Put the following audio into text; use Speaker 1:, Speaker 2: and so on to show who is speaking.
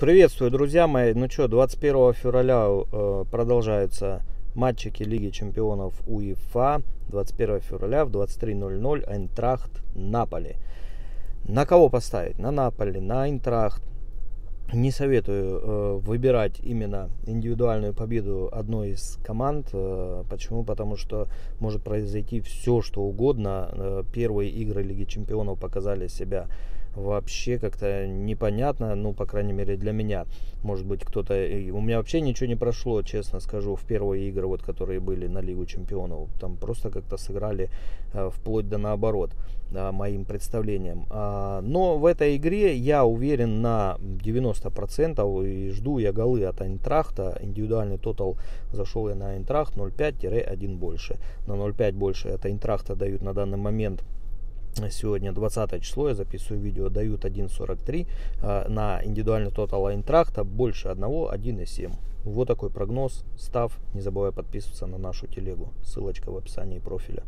Speaker 1: Приветствую, друзья мои. Ну что, 21 февраля э, продолжаются матчики Лиги Чемпионов УЕФА. 21 февраля в 23.00 Айнтрахт Наполи. На кого поставить? На Наполи, на Айнтрахт. Не советую э, выбирать именно индивидуальную победу одной из команд. Э, почему? Потому что может произойти все, что угодно. Э, первые игры Лиги Чемпионов показали себя вообще как-то непонятно, ну, по крайней мере, для меня. Может быть, кто-то... У меня вообще ничего не прошло, честно скажу, в первые игры, вот, которые были на Лигу Чемпионов. Там просто как-то сыграли э, вплоть до наоборот, э, моим представлениям. А, но в этой игре я уверен на 90% и жду я голы от Айнтрахта. Индивидуальный тотал зашел я на Айнтрахт 0,5-1 больше. На 0,5 больше от Айнтрахта дают на данный момент Сегодня 20 число, я записываю видео, дают 1.43 э, на индивидуальный тотал Айнтрахта, больше 1, 1.7. Вот такой прогноз. Став, не забывай подписываться на нашу телегу. Ссылочка в описании профиля.